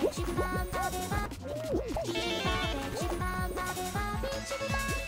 10万までは10万までは10万までは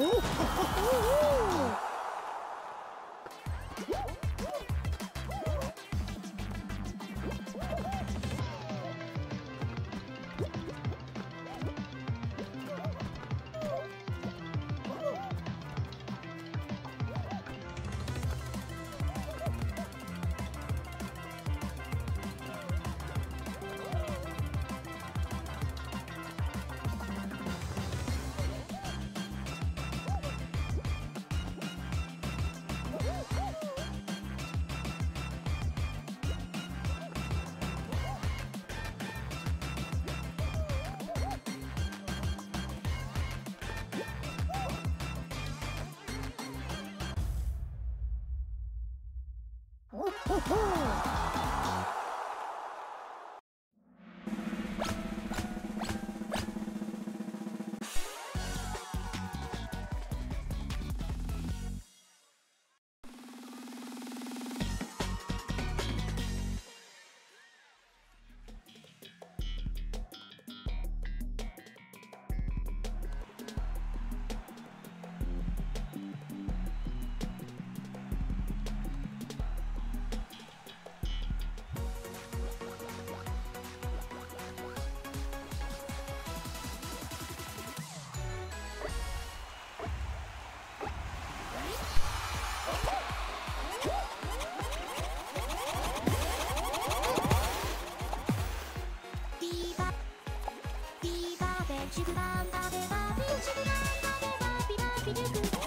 Ooh. チブランダでバビチブラン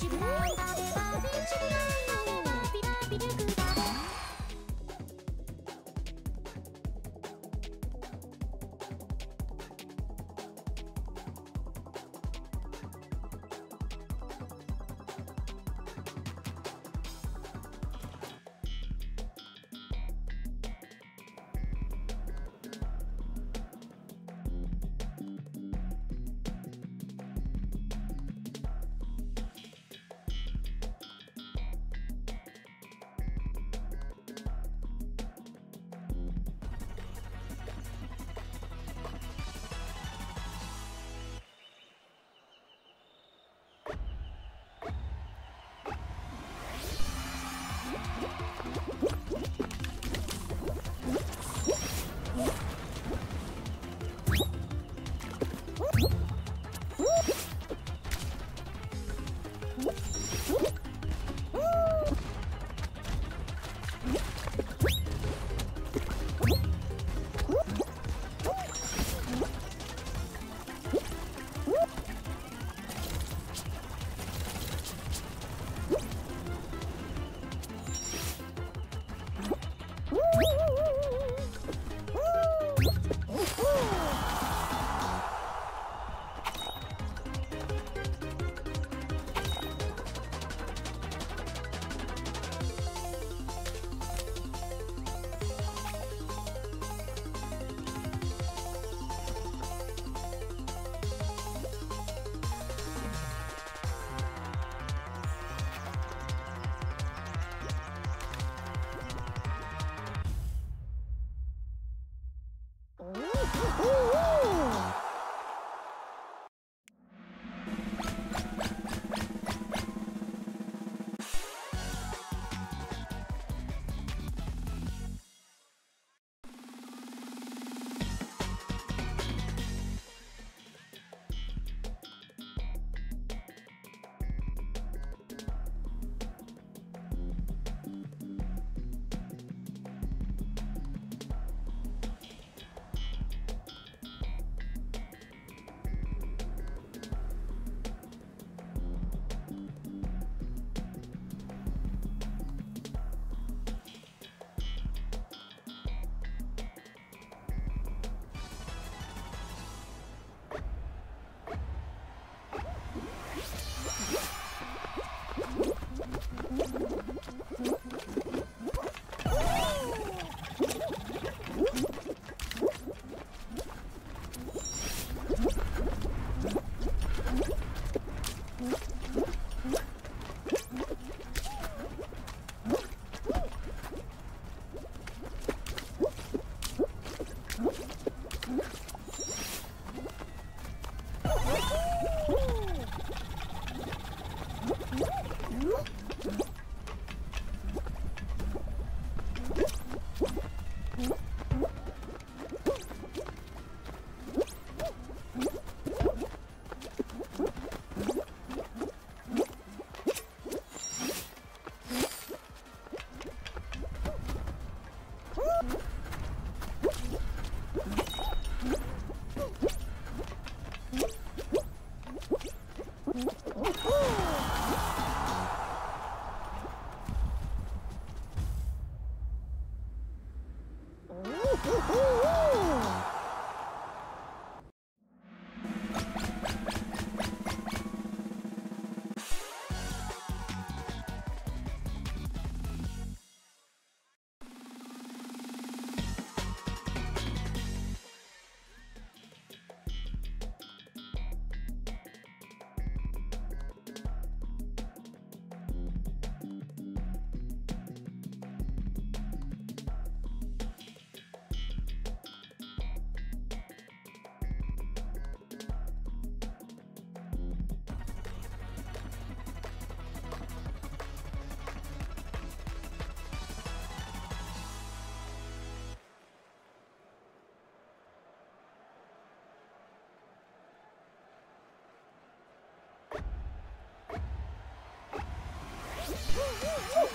ビ Woo!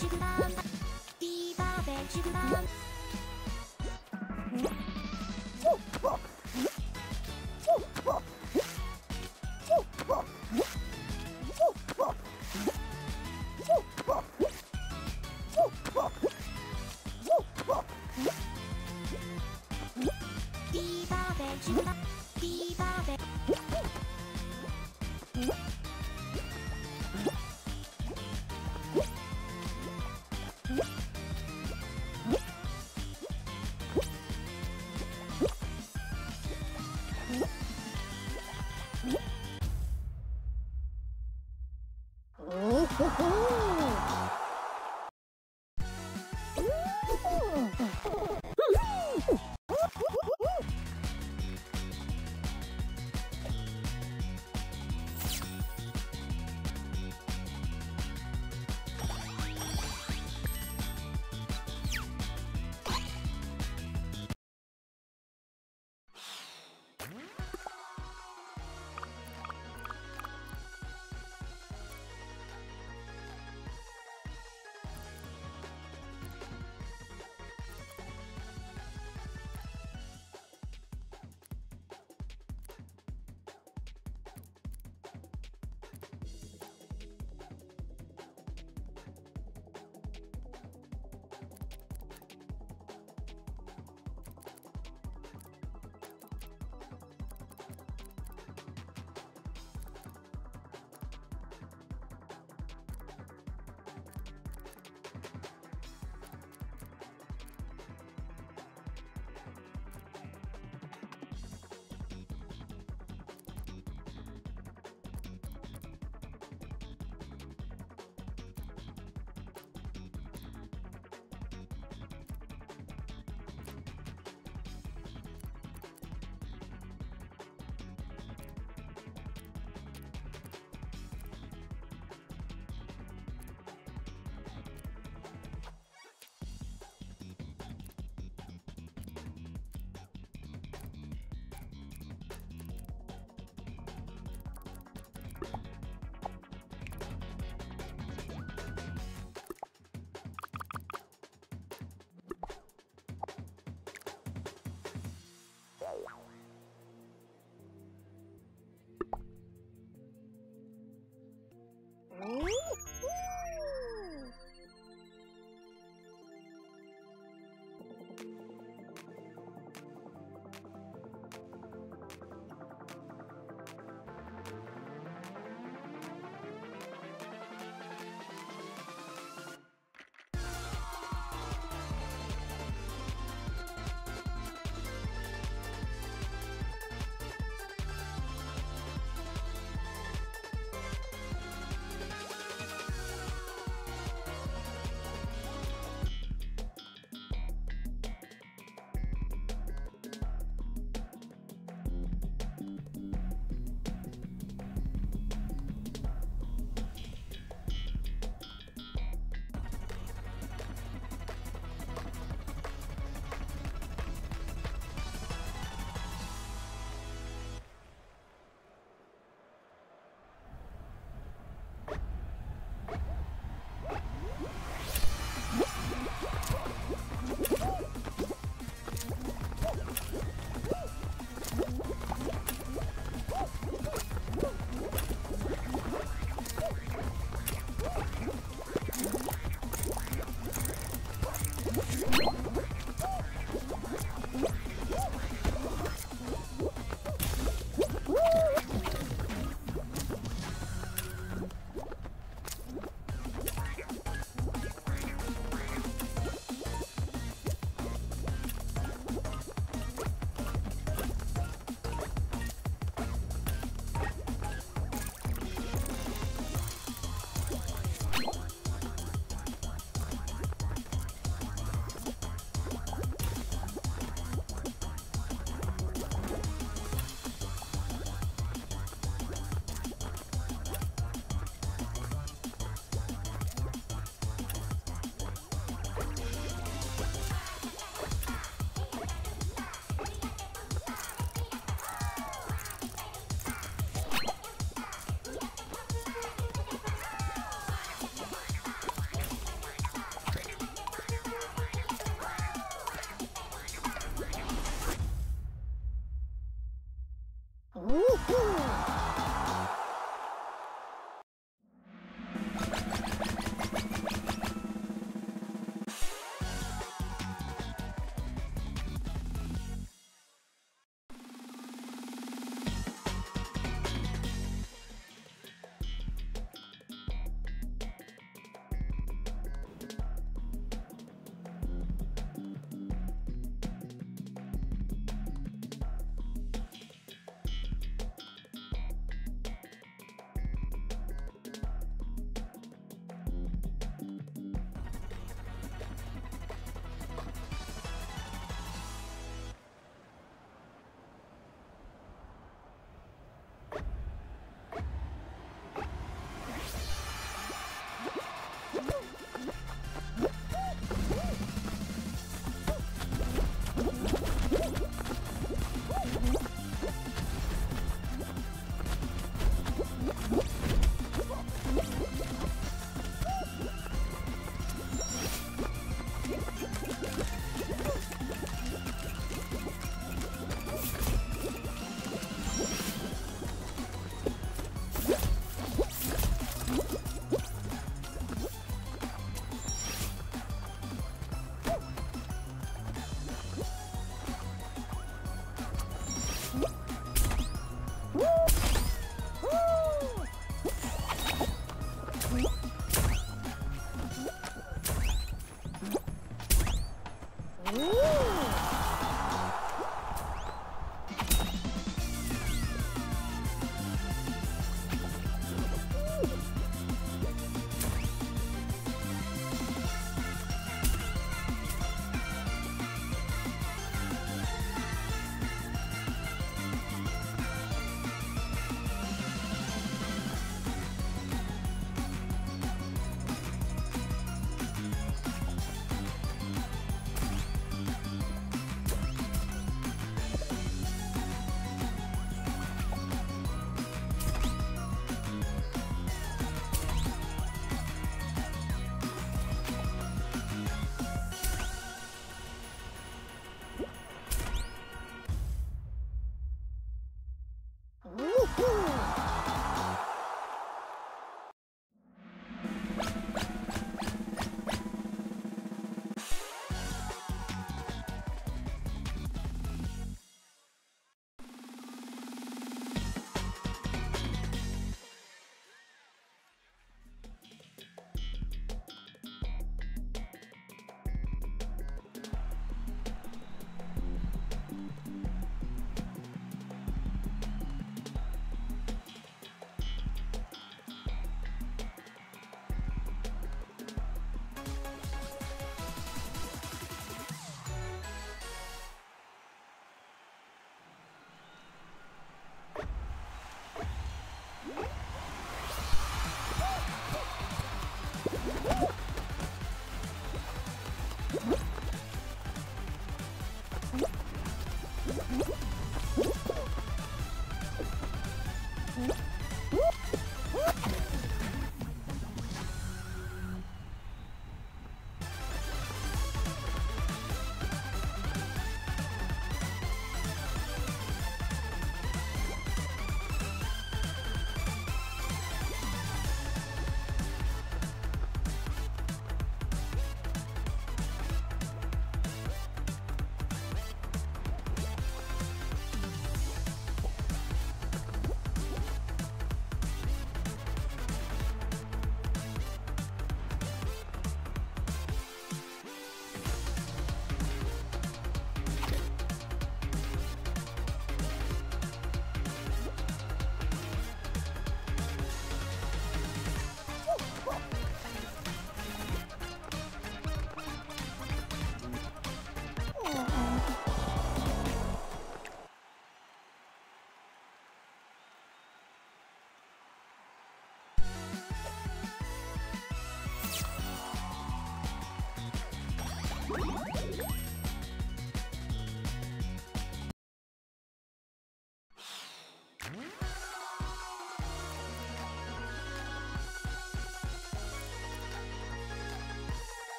Sugar Bomb Beaver Bear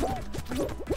Let's go.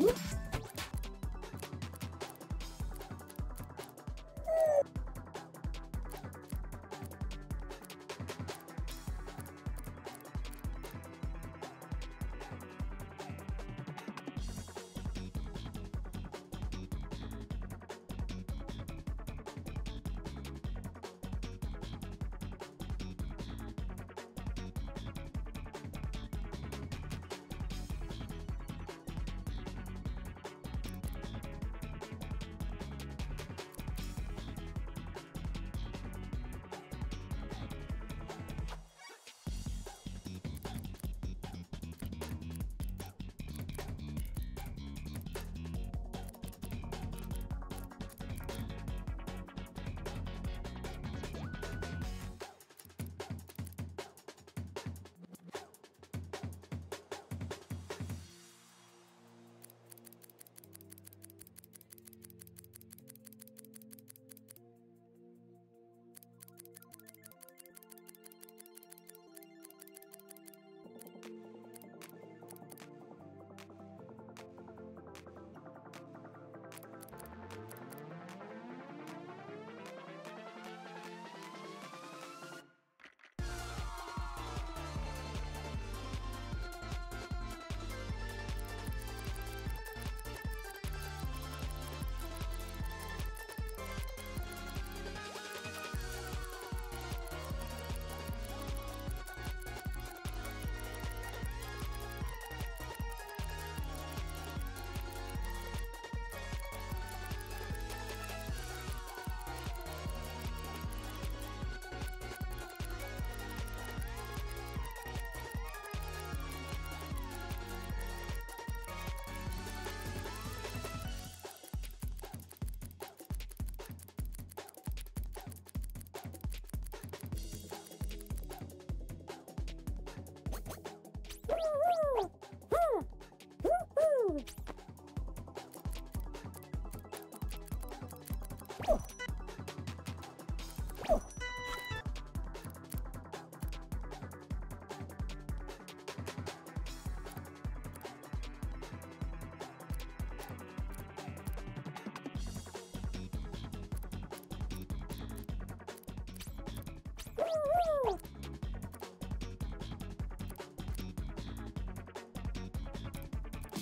Whoop.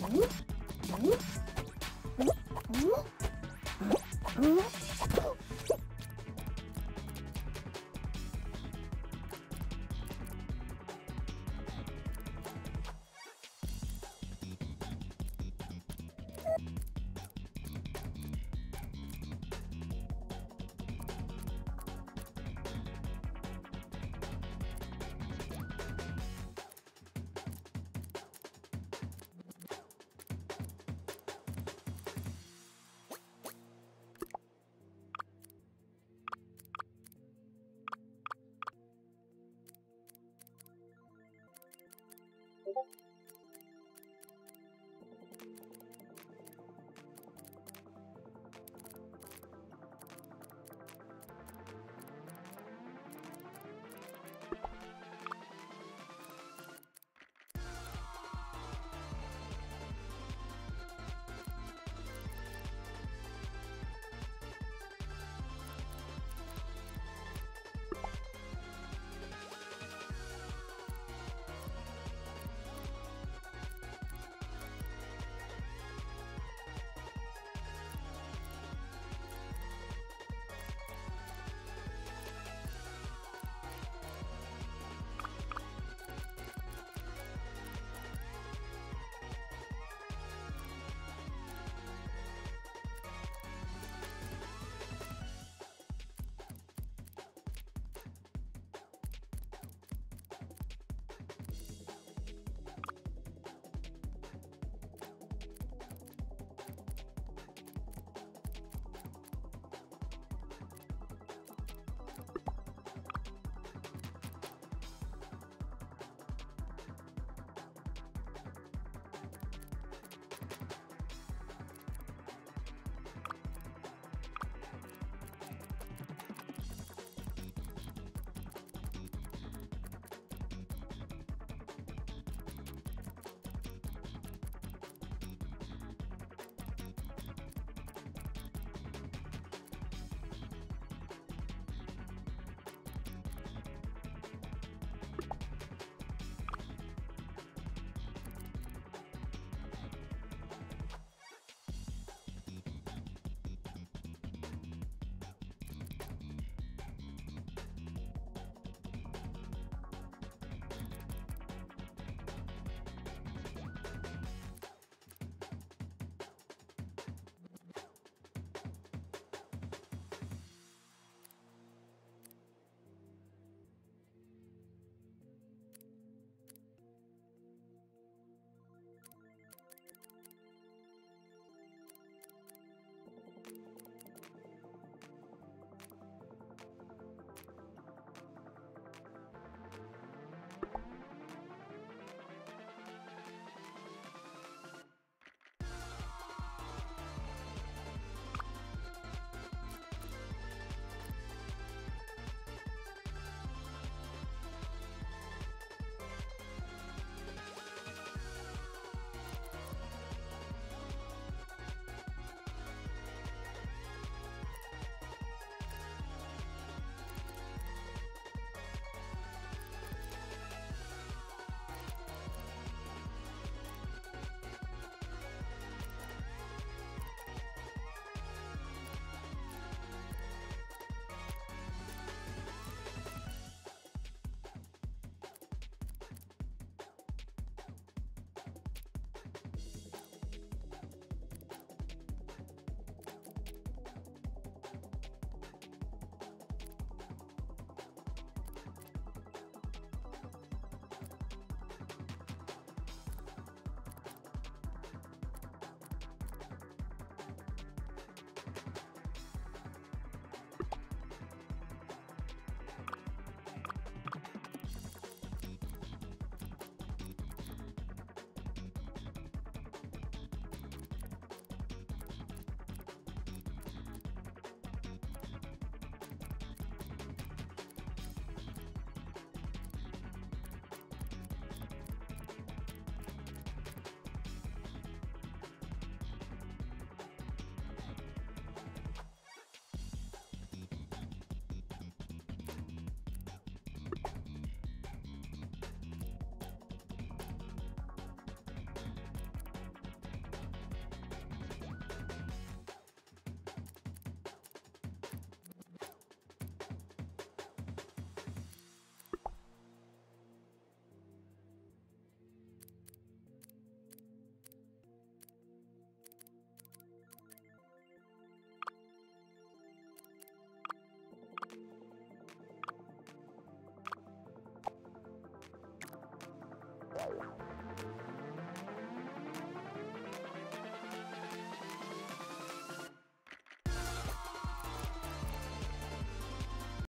ん？